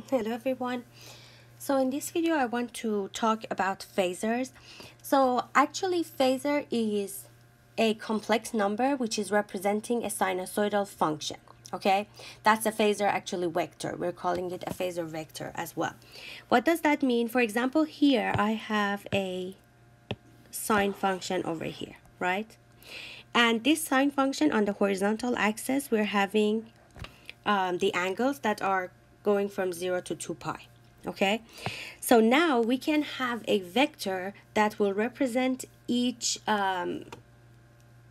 Hello everyone. So in this video I want to talk about phasors. So actually phasor is a complex number which is representing a sinusoidal function. Okay, that's a phasor actually vector. We're calling it a phasor vector as well. What does that mean? For example, here I have a sine function over here, right? And this sine function on the horizontal axis, we're having um, the angles that are going from 0 to 2 pi. Okay, so now we can have a vector that will represent each um,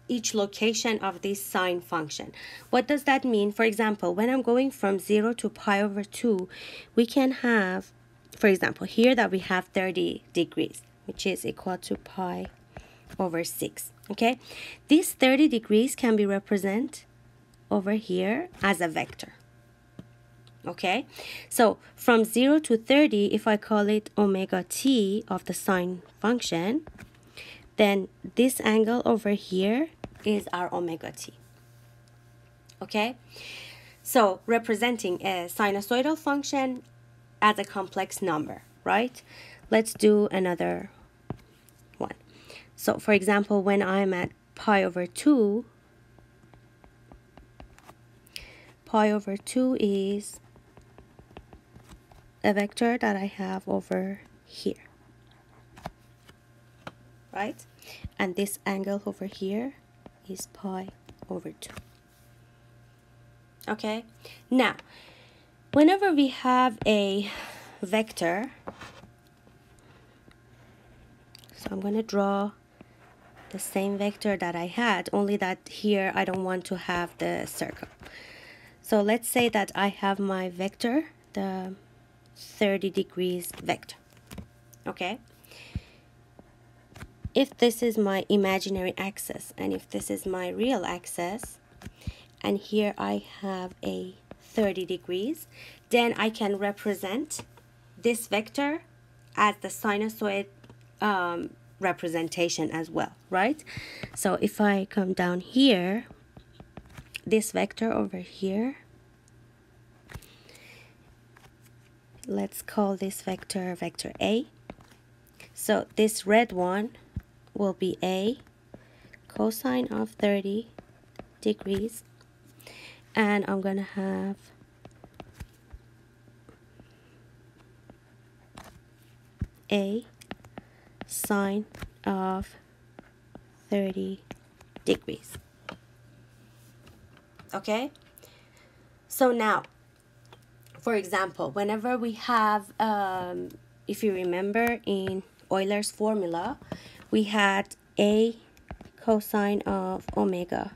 each location of this sine function. What does that mean? For example, when I'm going from 0 to pi over 2, we can have, for example, here that we have 30 degrees, which is equal to pi over 6. Okay, this 30 degrees can be represented over here as a vector okay? So from 0 to 30 if I call it omega t of the sine function then this angle over here is our omega t. Okay? So representing a sinusoidal function as a complex number right? Let's do another one. So for example when I'm at pi over 2 pi over 2 is a vector that I have over here right? And this angle over here is pi over 2 okay? Now whenever we have a vector so I'm going to draw the same vector that I had only that here I don't want to have the circle. So let's say that I have my vector the 30 degrees vector okay? If this is my imaginary axis and if this is my real axis and here I have a 30 degrees then I can represent this vector as the sinusoid um, representation as well right? So if I come down here this vector over here let's call this vector vector A. So this red one will be A cosine of 30 degrees. And I'm gonna have A sine of 30 degrees. Okay? So now for example, whenever we have, um, if you remember in Euler's formula, we had a cosine of omega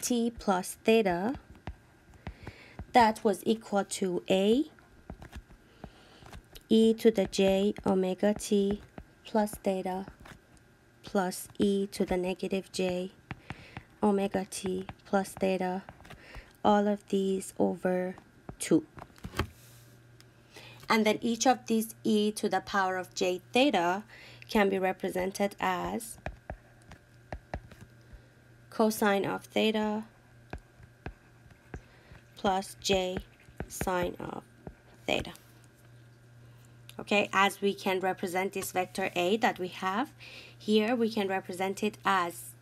t plus theta that was equal to a e to the j omega t plus theta plus e to the negative j omega t plus theta all of these over 2. And then each of these e to the power of j theta can be represented as cosine of theta plus j sine of theta. Okay, as we can represent this vector A that we have, here we can represent it as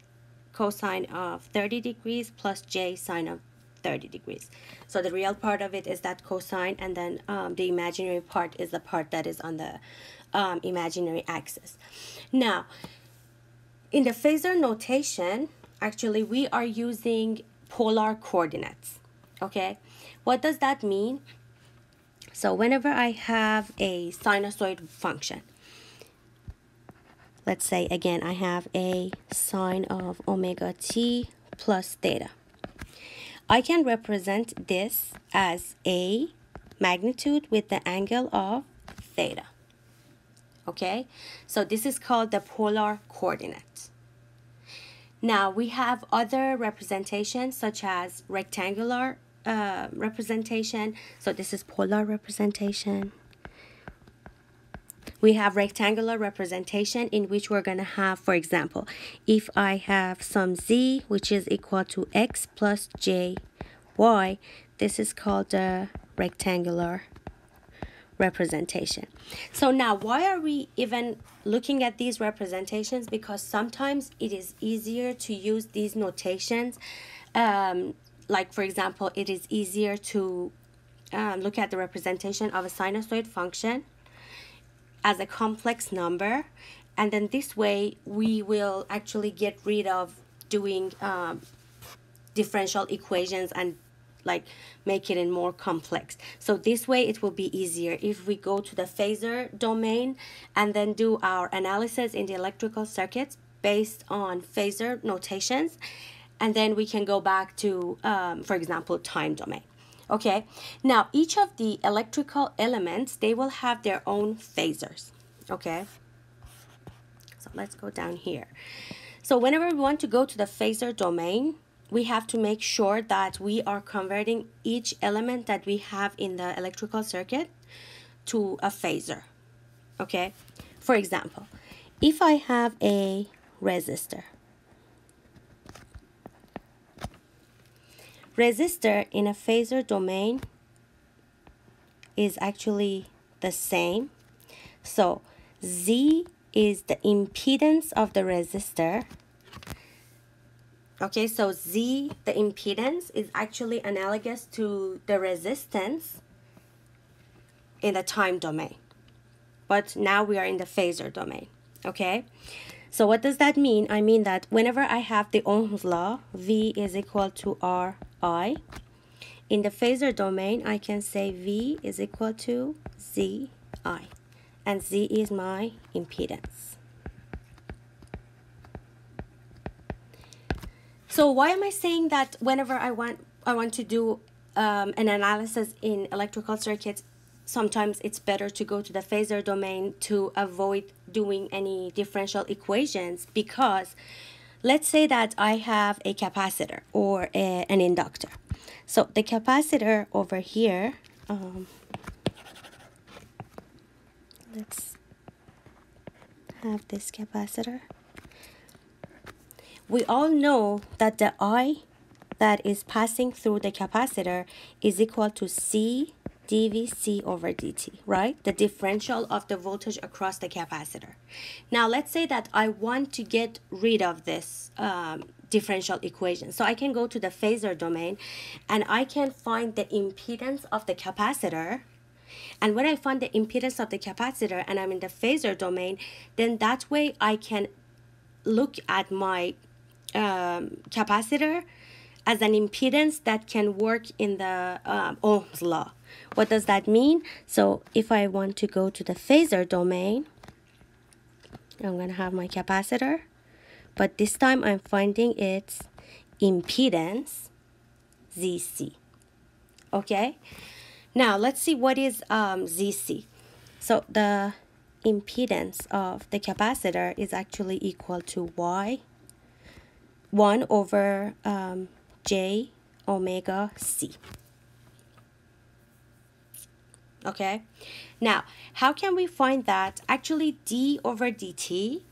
cosine of 30 degrees plus j sine of 30 degrees. So the real part of it is that cosine and then um, the imaginary part is the part that is on the um, imaginary axis. Now, in the phasor notation, actually we are using polar coordinates, okay? What does that mean? So whenever I have a sinusoid function, let's say again I have a sine of omega t plus theta. I can represent this as a magnitude with the angle of theta. Okay, so this is called the polar coordinate. Now we have other representations such as rectangular uh, representation. So this is polar representation we have rectangular representation in which we're going to have, for example, if I have some z, which is equal to x plus j y, this is called the rectangular representation. So now why are we even looking at these representations? Because sometimes it is easier to use these notations. Um, like for example, it is easier to um, look at the representation of a sinusoid function as a complex number. And then this way we will actually get rid of doing um, differential equations and like make it in more complex. So this way it will be easier if we go to the phasor domain and then do our analysis in the electrical circuits based on phasor notations. And then we can go back to, um, for example, time domain. Okay, now each of the electrical elements, they will have their own phasors. Okay, so let's go down here. So whenever we want to go to the phasor domain, we have to make sure that we are converting each element that we have in the electrical circuit to a phasor. Okay, for example, if I have a resistor, resistor in a phasor domain is actually the same. So Z is the impedance of the resistor Okay, so Z, the impedance, is actually analogous to the resistance in the time domain. But now we are in the phasor domain, okay? So what does that mean? I mean that whenever I have the Ohm's law, V is equal to RI. In the phasor domain, I can say V is equal to ZI. And Z is my impedance. So why am I saying that whenever I want I want to do um, an analysis in electrical circuits, sometimes it's better to go to the phasor domain to avoid doing any differential equations because let's say that I have a capacitor or a, an inductor. So the capacitor over here, um, let's have this capacitor we all know that the I that is passing through the capacitor is equal to C dVc over dt, right? The differential of the voltage across the capacitor. Now, let's say that I want to get rid of this um, differential equation. So I can go to the phasor domain and I can find the impedance of the capacitor. And when I find the impedance of the capacitor and I'm in the phasor domain, then that way I can look at my um, capacitor as an impedance that can work in the um, Ohm's law. What does that mean? So if I want to go to the phasor domain, I'm going to have my capacitor, but this time I'm finding its impedance, ZC. Okay? Now let's see what is um, ZC. So the impedance of the capacitor is actually equal to Y 1 over um, j omega c. Okay, now how can we find that? Actually, d over dt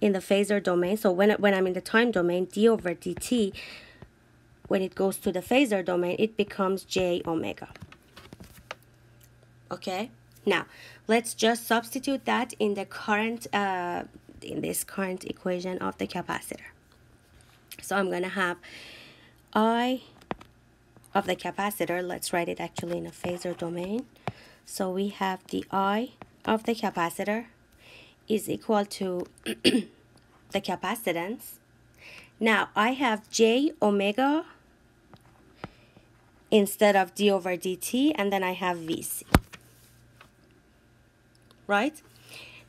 in the phasor domain, so when, when I'm in the time domain, d over dt, when it goes to the phasor domain, it becomes j omega. Okay, now let's just substitute that in the current, uh, in this current equation of the capacitor. So I'm going to have I of the capacitor. Let's write it actually in a phasor domain. So we have the I of the capacitor is equal to the capacitance. Now I have J omega instead of d over dt and then I have VC. Right?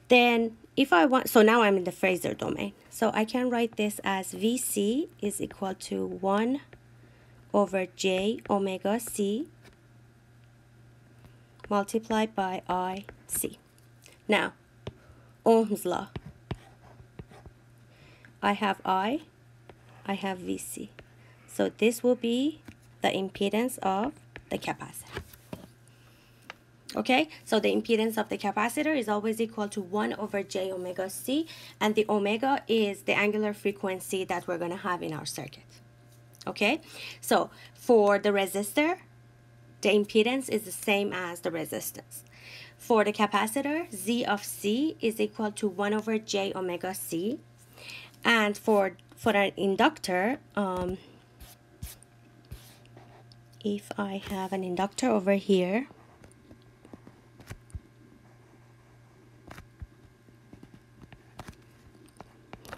Then if I want, so now I'm in the phasor domain. So I can write this as VC is equal to 1 over J omega C multiplied by IC. Now, Ohm's law. I have I, I have VC. So this will be the impedance of the capacitor. Okay, so the impedance of the capacitor is always equal to 1 over j omega c, and the omega is the angular frequency that we're going to have in our circuit. Okay, so for the resistor, the impedance is the same as the resistance. For the capacitor, Z of C is equal to 1 over J omega C. And for, for an inductor, um, if I have an inductor over here,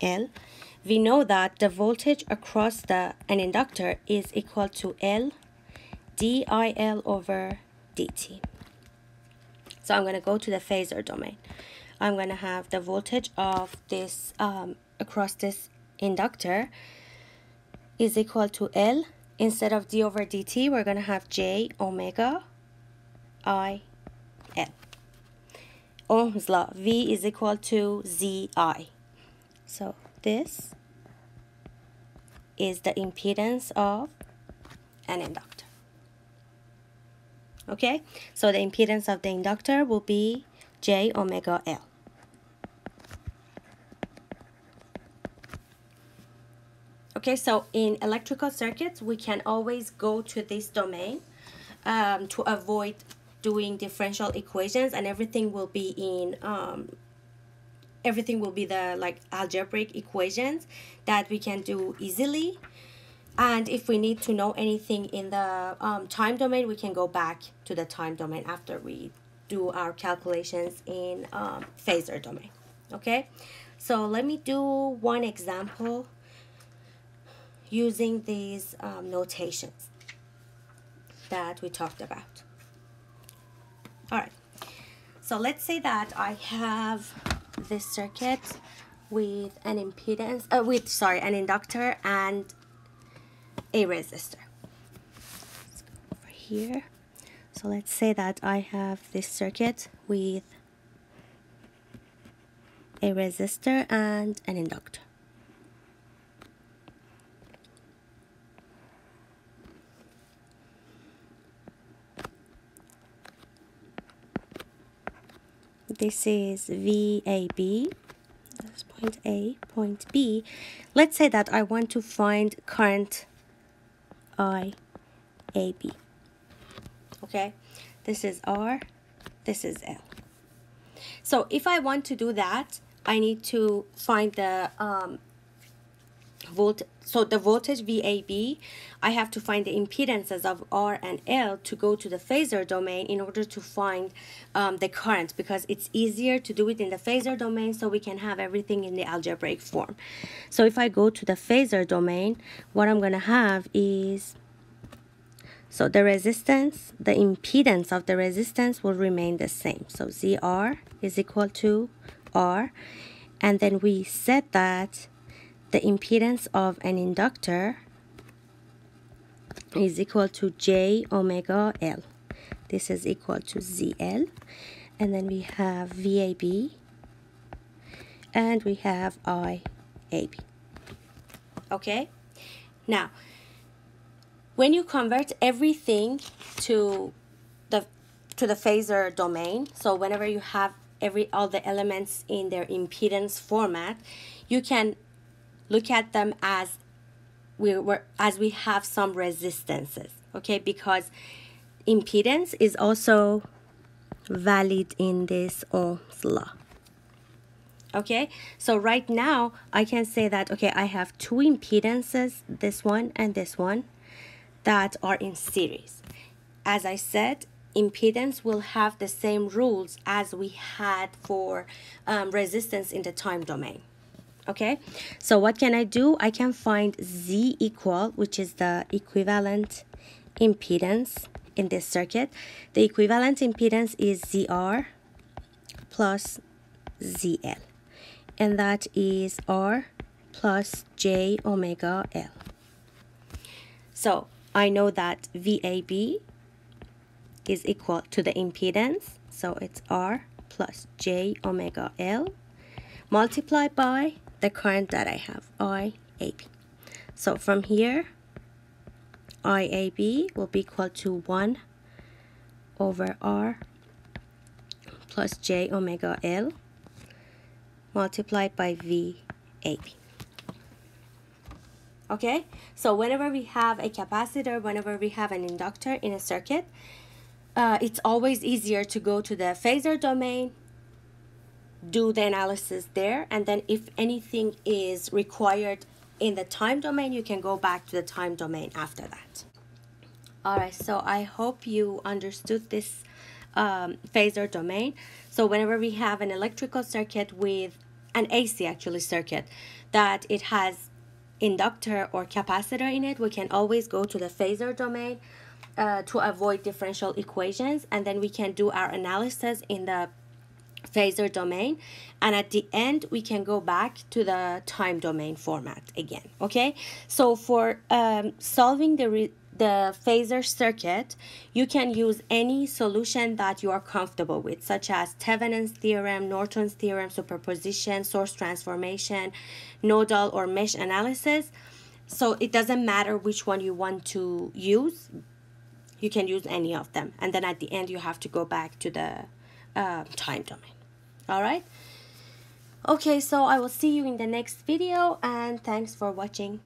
L, we know that the voltage across the an inductor is equal to L dIL over dt. So I'm going to go to the phasor domain. I'm going to have the voltage of this um, across this inductor is equal to L. Instead of d over dt, we're going to have j omega I L. Ohm's law, V is equal to Zi. So this is the impedance of an inductor. Okay, so the impedance of the inductor will be J omega L. Okay, so in electrical circuits, we can always go to this domain um, to avoid doing differential equations and everything will be in um, everything will be the like algebraic equations that we can do easily. And if we need to know anything in the um, time domain we can go back to the time domain after we do our calculations in um, phasor domain okay? So let me do one example using these um, notations that we talked about. All right. So let's say that I have this circuit with an impedance, uh, with, sorry, an inductor and a resistor. Let's go over here. So let's say that I have this circuit with a resistor and an inductor. This is VAB, that's point A, point B. Let's say that I want to find current IAB. Okay, this is R, this is L. So if I want to do that, I need to find the um, volt so the voltage VAB I have to find the impedances of R and L to go to the phasor domain in order to find um, the current because it's easier to do it in the phasor domain so we can have everything in the algebraic form so if I go to the phasor domain what I'm gonna have is so the resistance, the impedance of the resistance will remain the same. So ZR is equal to R. And then we set that the impedance of an inductor is equal to j omega L. This is equal to ZL. And then we have VAB and we have IAB. Okay? Now, when you convert everything to the to the phasor domain, so whenever you have every all the elements in their impedance format, you can look at them as we were as we have some resistances okay? Because impedance is also valid in this Ohm's law okay? So right now I can say that okay I have two impedances this one and this one that are in series. As I said impedance will have the same rules as we had for um, resistance in the time domain okay? So what can I do? I can find Z equal which is the equivalent impedance in this circuit. The equivalent impedance is ZR plus ZL. And that is R plus J omega L. So I know that VAB is equal to the impedance. So it's R plus J omega L multiplied by the current that I have, IAB. So from here, IAB will be equal to 1 over R plus J omega L multiplied by VAB. Okay, so whenever we have a capacitor, whenever we have an inductor in a circuit, uh, it's always easier to go to the phasor domain do the analysis there and then if anything is required in the time domain you can go back to the time domain after that. All right so i hope you understood this um, phasor domain. So whenever we have an electrical circuit with an ac actually circuit that it has inductor or capacitor in it we can always go to the phasor domain uh, to avoid differential equations and then we can do our analysis in the phasor domain and at the end we can go back to the time domain format again okay? So for um, solving the the phasor circuit you can use any solution that you are comfortable with such as Thevenin's theorem Norton's theorem superposition source transformation nodal or mesh analysis. So it doesn't matter which one you want to use you can use any of them. And then at the end you have to go back to the uh, time domain all right? Okay so i will see you in the next video and thanks for watching